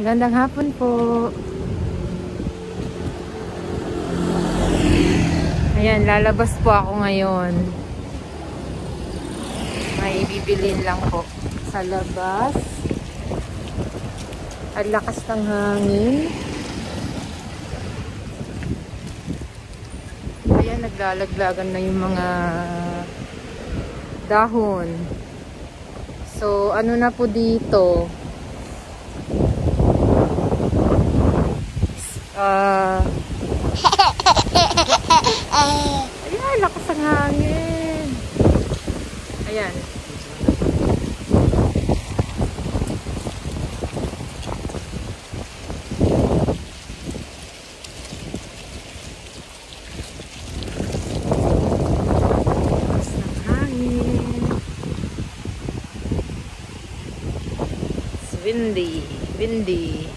Magandang hapon po. Ayan, lalabas po ako ngayon. May bibilin lang po sa labas. Ang lakas ng hangin. Ayan, naglalaglagan na yung mga dahon. So, ano na po dito? Ah... Ayan, lakas ang hangin. Ayan. Windy. Windy.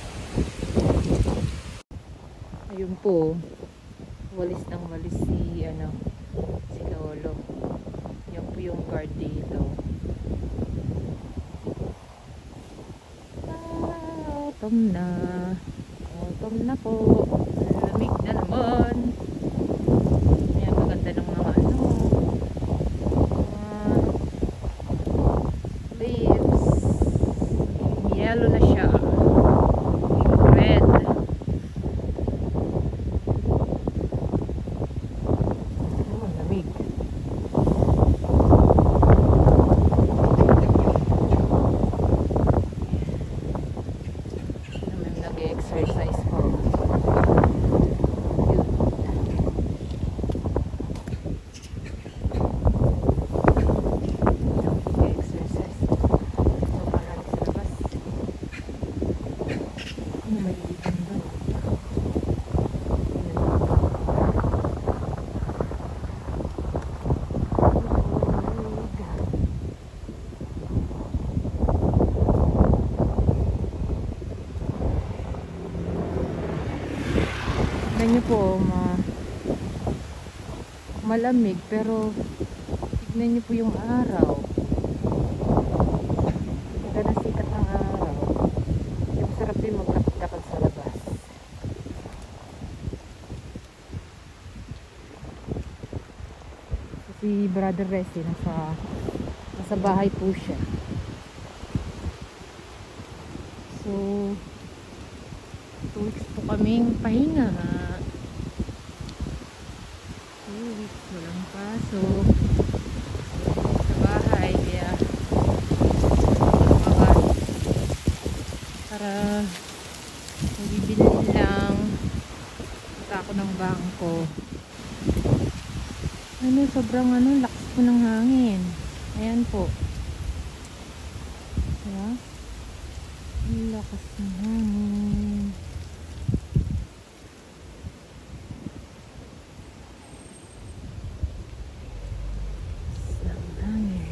Ayun po. Walis ng walis si ano si Lolo. Yan po yung dito. Ah, autumn na. Autumn na po. Lamig na naman. Ayan, maganda ng mga ano. Mga leaves. Yellow na siya. Red. Oh, lamig. Naman nag-exercise po. Cute. Nag-exercise. So, para sa labas. Ano, maliit ang doon. Tignan niyo po, ma malamig pero tignan niyo po yung araw. Maganda sikat ng araw. Yung sarap din magkakapag sa labas. Si Brother Resi nasa nasa bahay po siya. So, two weeks po kaming pahinga. Two weeks walang pasok. Sa bahay, kaya para magbibili lang punta ako ng bangko. Ano, sobrang ano, lakas po ng hangin. Ayan po. Diba? Ang lakas ng hangin. Lakas ng hangin.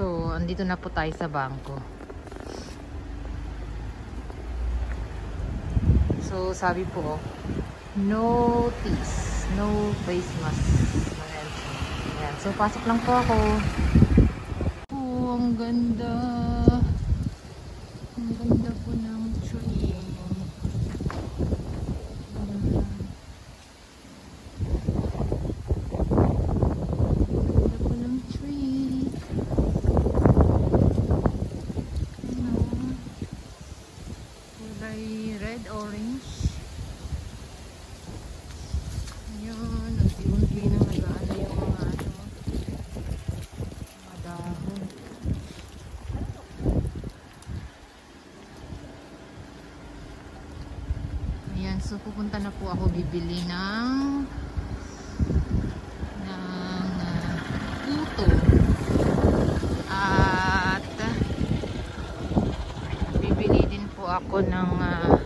So, andito na po tayo sa bangko. So, sabi po, notice, no face mask. Ayan. Ayan. So, pasok lang po ako. Oh, ang ganda. Ang ganda po ng tree. Ayan. Ganda po ng tree. Ano? Kulay red, orange. Ayan, unti-unti na nag-ano yung mga ano, mga dahon. Ayan, so pupunta na po ako bibili ng ng uh. At bibili din po ako ng ah,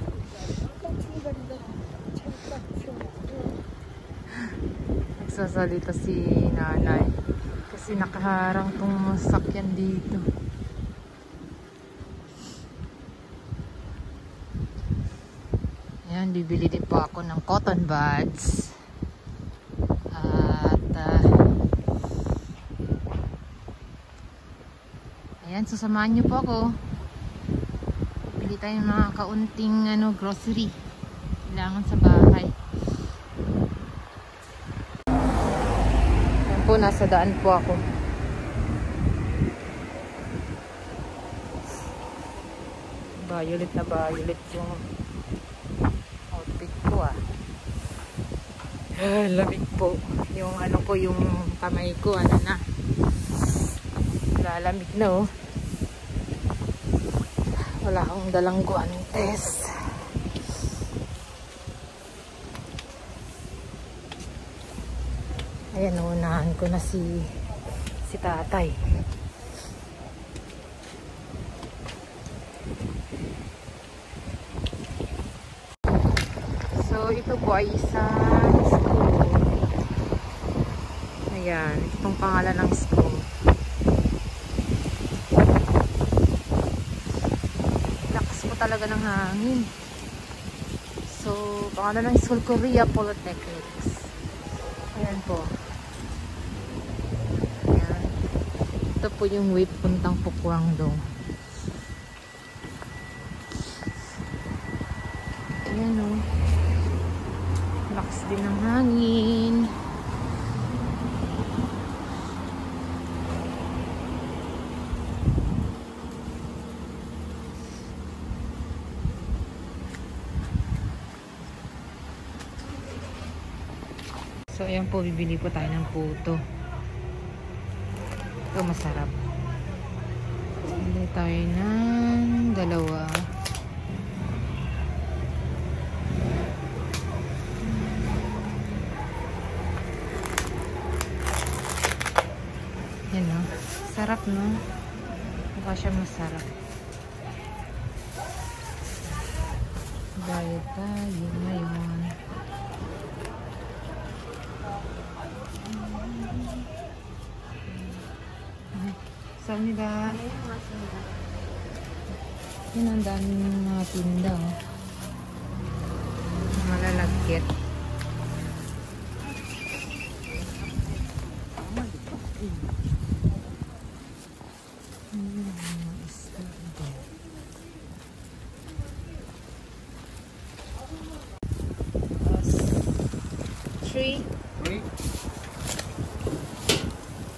nagsasalita si nanay kasi nakaharang tong sakyan dito Ayan, bibili din po ako ng cotton buds. At, uh, ayan, susamahan niyo po ako. Bili tayo ng mga kaunting ano, grocery. Kailangan sa bahay. Ayan po, nasa daan po ako. Violet na violet yung ah. Ah, lamig po. Yung ano ko, yung kamay ko, ano na. Lalamig na oh. Wala akong dalang guantes. Ayan, unahan ko na si si tatay. Po ay isang school. Ayan, itong pangalan ng school. Lakas po talaga ng hangin. So, pangalan ng school, Korea Polytechnics. Ayan po. Ayan. Ito po yung way puntang Pukwangdong. Ayan o. Oh. Lakas din ng hangin. So, ayan po, bibili po tayo ng puto. Ito, masarap. Bibili tayo ng dalawa. Yan o. Sarap, no? Mukha siya masarap. Bayad tayo ngayon. Samnida. Yan ang daming mga tinda. Oh. Malalagkit.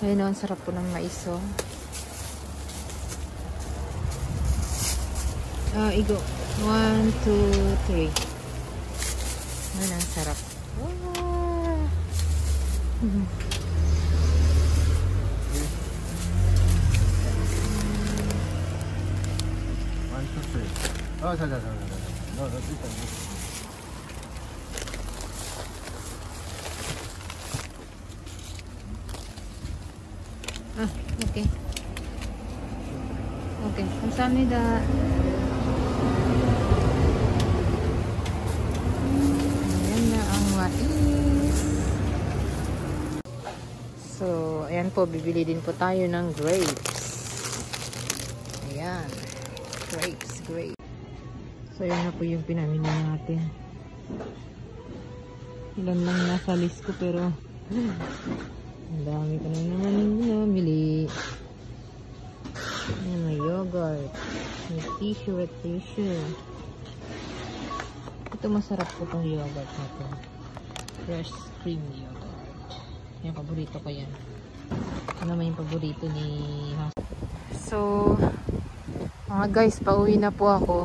Ayun ang sarap po ng mais oh. Ah, igo. One, two, three. Ayun ang sarap. Wow. One, two, three. Oh, sorry, sorry, sorry. No, no, this one. this one. Ah, okay kami da. Ayan na ang mais. So ayan po bibili din po tayo ng grapes. Ayan. Grapes grapes. So ayan na po yung pinamili natin. Ilan lang nasa list ko pero hmm, ang dami ko na naman namili. Ayan, may yogurt. May tissue at tissue. Ito masarap po itong yogurt na. Fresh cream yogurt. Yan, paborito ko yan. Ano naman yung paborito ni So, mga guys, pauwi na po ako.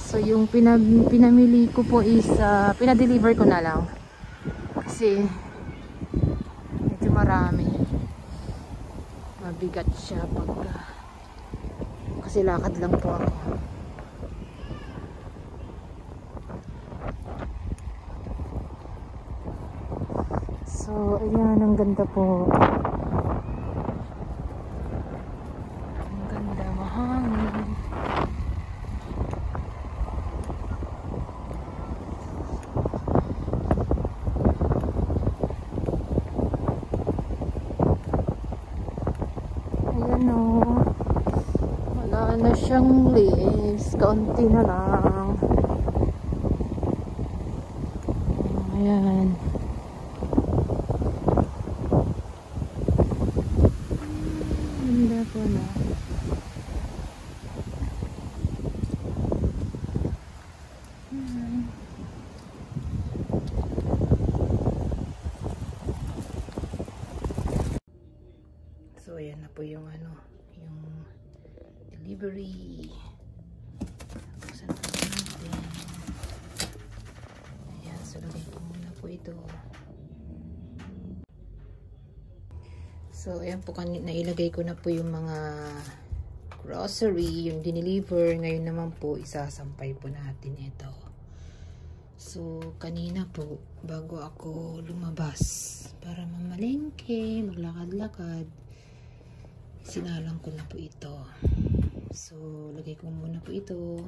So, yung pinab pinamili ko po is, uh, pinadeliver ko na lang. Kasi, Mabigat siya pagka, kasi lakad lang po ako. So, ayan, ang ganda po. ano siyang leaves kaunti na lang. Ayan. Na So, ayan na po yung ano, yung delivery. Buksan natin. Ayan, so lagay ko muna po ito. So, ayan po, nailagay ko na po yung mga grocery, yung dineliver. Ngayon naman po, isasampay po natin ito. So, kanina po, bago ako lumabas para mamalengke, maglakad-lakad, sinalang ko na po ito. So, lagay ko muna po ito.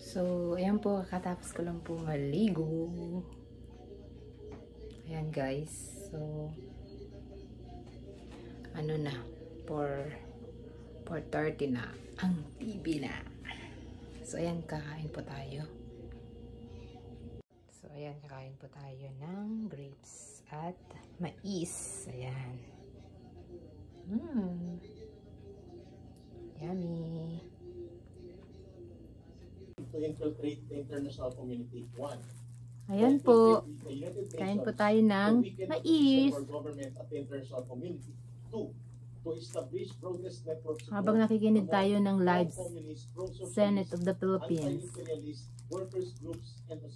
So, ayan po, kakatapos ko lang po maligo. Ayan guys. So, ano na, for, for 30 na, ang TV na. So, ayan, kakain po tayo. So, ayan, kakain po tayo ng grapes at mais. Ayan. Mmm. Yummy. to infiltrate the international community. One, Ayan po. Kain po tayo ng mais. Habang nakikinig tayo ng live Senate of the Philippines,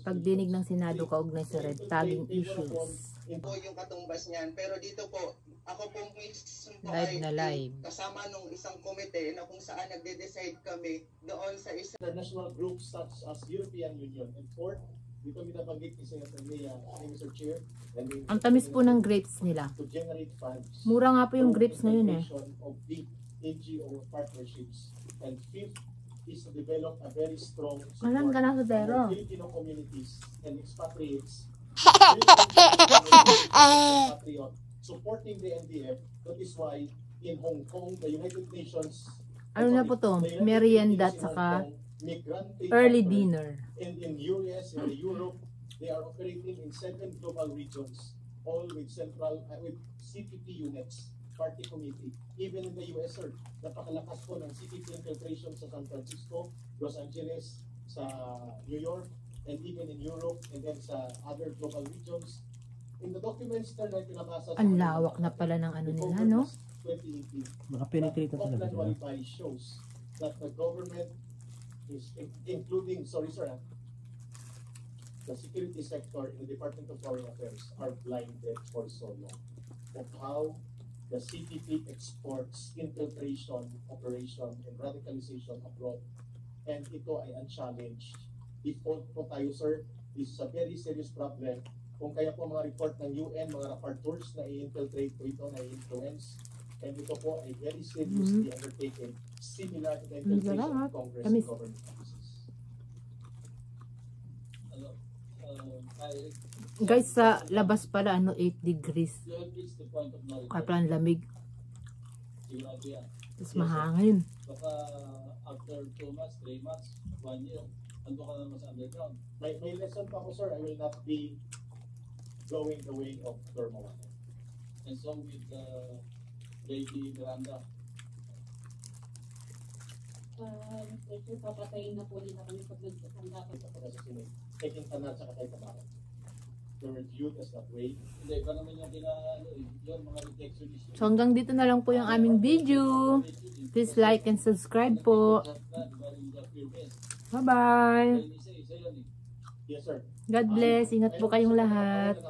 pagdinig ng Senado kaugnay sa red tagging issues. po yung katumbas niyan. Pero dito po, ako po mismo po Live ay na live. kasama nung isang komite na kung saan nagde-decide kami doon sa isang international groups such as European Union. And fourth, dito may nabanggit ni Senator Lea, ni Mr. Chair, and the- Ang tamis po ng grapes nila. to generate funds. Mura nga po yung grapes ngayon eh. Of the NGO partnerships. And fifth is to develop a very strong support sa among Filipino communities and expatriates. Expatriate, supporting the NDF. That is why in Hong Kong, the United Nations Ano na po to? Merienda at in saka early dinner. and in US and Europe, they are operating in seven global regions, all with central uh, with CPP units, party committee. Even in the US, sir, napakalakas po ng CPP infiltration sa San Francisco, Los Angeles, sa New York, and even in Europe, and then sa other global regions. In the documents sir, na pinabasa sa Ang lawak na pala ng ano nila, no? Congress 2018, Nakapenetrate na talaga. Wi-Fi shows that the government is in- including, sorry sir, ah, the security sector in the Department of Foreign Affairs are blinded for so long of how the CPP exports infiltration, operation, and radicalization abroad. And ito ay unchallenged. Default po tayo, sir. This is a very serious problem. Kung kaya po mga report ng UN, mga rapporteurs na i-infiltrate po ito, na i-influence, and ito po ay very seriously undertaken, similar to the infiltration of Congress and government offices. ano, uh, I, Guys, sa labas pala, ano, 8 degrees. ang lamig. Tapos mahangin. Baka after 2 months, 3 months, 1 year, ando ka na naman sa underground. May, may lesson pa ako, sir. I will not be going the way of thermal. And so with uh, Lady Miranda, Uh, Mr. Chair, papatayin na po nila kami pag nagtatanda ko. Sa pag-assassinate. Taking tanan sa katay tabakan. They were viewed as that way. hindi, iba naman yung kina, ano, eh, mga detectionist. So hanggang dito na lang po yung aming video. Please like and subscribe po. Bye-bye. Yes, sir. God bless. Ingat po kayong lahat.